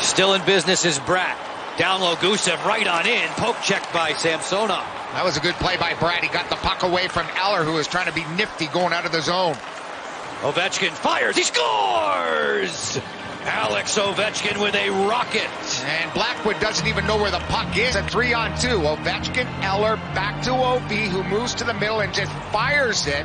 Still in business is Bratt. Down low, Gusev right on in. Poke checked by Samsonov. That was a good play by Bratt. He got the puck away from Eller, who was trying to be nifty going out of the zone. Ovechkin fires. He scores! Alex Ovechkin with a rocket. And Blackwood doesn't even know where the puck is. A three on two. Ovechkin, Eller, back to Ovi, who moves to the middle and just fires it.